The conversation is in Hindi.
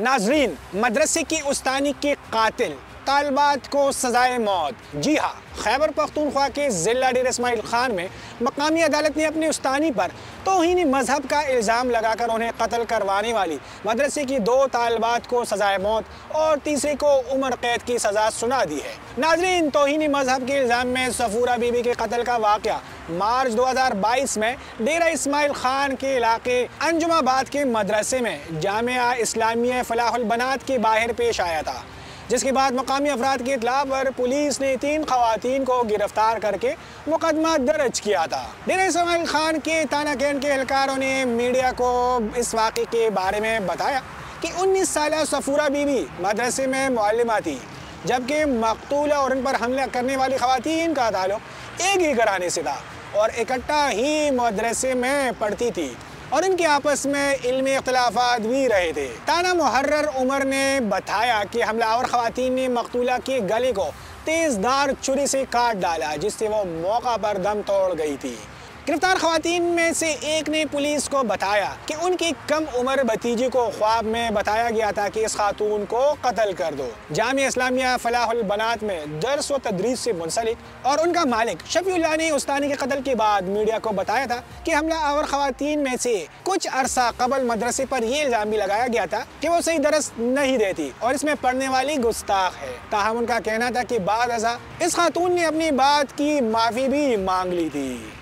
नाजरीन मदरसे की उस्तानी के कातिल। तालबात को सजाए मौत। जी हाँ खैबर पख्तूनख्वा के ज़िला डेर इसमाइल खान में मकामी अदालत ने अपनी उस्तानी पर तोहनी मज़हब का इल्ज़ाम लगाकर उन्हें कत्ल करवाने वाली, मदरसे की दो तालबात को सजाए मौत और तीसरे को उम्र कैद की सज़ा सुना दी है। नाजरीन, तोहनी मज़हब के इल्ज़ाम में सफूरा बीबी के कत्ल का वाक़ मार्च 2022 में डेरा इसमाइल खान के इलाके अंजुमाबाद के मदरसे में जामिया इस्लामिया फलाहुल बनात के बाहर पेश आया था। जिसके बाद मकामी अफराद की इतला पर पुलिस ने तीन खातन को गिरफ़्तार करके मुकदमा दर्ज किया था। डेरा इसमाइल खान के ताना कैन के एहलकारों ने मीडिया को इस वाक़े के बारे में बताया कि 19 साल सफूरा बीबी मदरसे में मालमा थी, जबकि मकतूल और उन पर हमला करने वाली खातन का ताल्लुक एक ही घराने से था और इकट्ठा ही मदरसे में पढ़ती थी। और इनके आपस में इल्मी अख्तलाफात भी रहे थे। ताना मुहर्र उमर ने बताया कि हमलावर खातन ने मकतूला के गले को तेज़ तेज़दार छुरी से काट डाला, जिससे वो मौका पर दम तोड़ गई थी। गिरफ़्तार खातन में से एक ने पुलिस को बताया कि उनकी कम उम्र भतीजी को ख्वाब में बताया गया था कि इस खातून को कत्ल कर दो। जाम इस्लामिया फलाहुल बनात में दर्स व तदरीस से मुंसलिक और उनका मालिक शफीउल्लाह ने उस्तानी के कत्ल के बाद मीडिया को बताया था कि हमला आवर खातन में से कुछ अरसा कबल मदरसे पर यह इल्ज़ाम भी लगाया गया था कि वो सही दरस नहीं देती और इसमें पढ़ने वाली गुस्ताख है। ताहम उनका कहना था कि बाद इस खातून ने अपनी बात की माफ़ी भी मांग ली थी।